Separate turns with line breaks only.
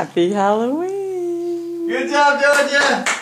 Happy Halloween.
Good job, Georgia.